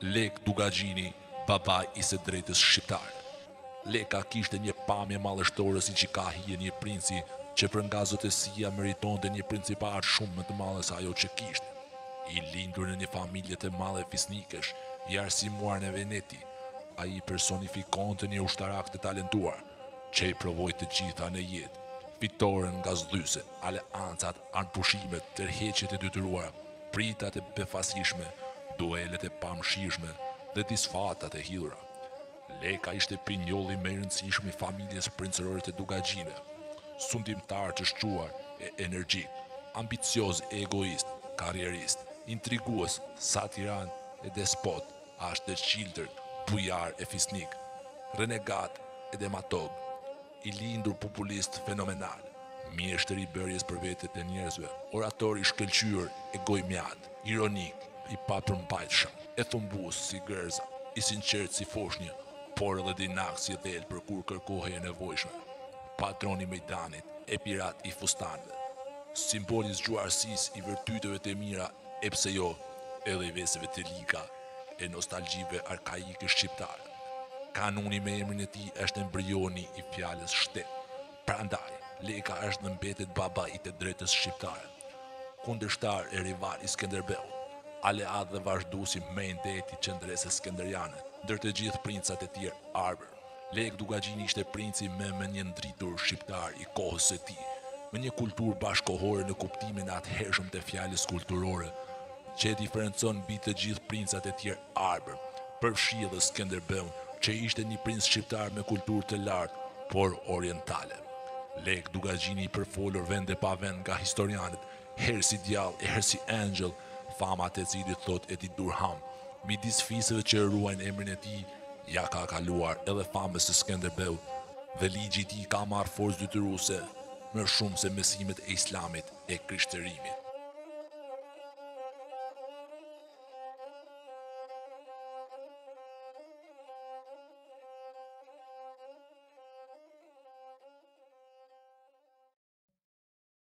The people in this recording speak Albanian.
Lek Dukagjini, babai i së drejtës shqiptare. Leka kishte një pamje madhështore siç i ka hije një princi, që për nga zotësia meritonte një principat shumë më të madhe se ajo që kishte. I lindur në një familje të madhe fisnikësh, i arsimuar në Veneti, ai personifikonte një ushtarak të talentuar, Që i provoi të gjitha në jetë, fitoren ngazëllyese, aleancat, anëpushimet, tërheqjet e detyruara, pritat e befasishme, duelet e pamëshirshme dhe disfatat e hidhura. Leka ishte pinjolli më i rëndësishëm i familjes princërore të Dukagjinëve. Sundimtar i shquar e energjik, ambicioz e egoist, karrierist, intrigues, sa tiran e despot, aq dhe i çiltër, bujar e fisnik, renegat e demagog, i lindur populist fenomenal, mjeshtër i bërjes për vete të njerëzve, orator i shkëlqyer e gojëmjaltë, ironik, i papërmbajtshëm e thumbus si grerëza, i sinqertë si foshnjë, por edhe dinak si dhelpër kur kërkohej e nevojshme, patron i mejdanit e pirat i fustanëve, simbol i zgjuarsisë, i virtyteve të mira E pse jo edhe i veseve të liga e nostalgjive arkaike shqiptare. Kanuni me emrin e tij është embrioni i fjalës shtet. Prandaj, Leka është dhe mbetet babai i të drejtës shqiptare. Kundërshtar e rival i Skënderbeut, aleat dhe vazhdusi më i denjë i qëndresës skënderiane ndër të gjithë princat e tjerë arbër. Lek Dukagjini ishte princi më mendjendritur shqiptar i kohës së tij, me një kulturë bashkëkohore në kuptimin e atëhershëm të fjalës kulturore, që e diferencon mbi të gjithë princat e tjerë arbër, përfshi edhe Skënderbeun, që ishte një princ shqiptar me kulturë të lartë, por orientale. Lek Dukagjini i përfolur vend e pa vend nga historianët, Herë si djall e herë si engjëll, fama e të cilit thotë Edit Durham, midis fiseve që e ruajnë emrin e tij, ia ka kaluar edhe famës së Skënderbeut dhe ligji i tij ka marrë forcë detyruese më shumë se mësimet e Islamit e Krishterimit.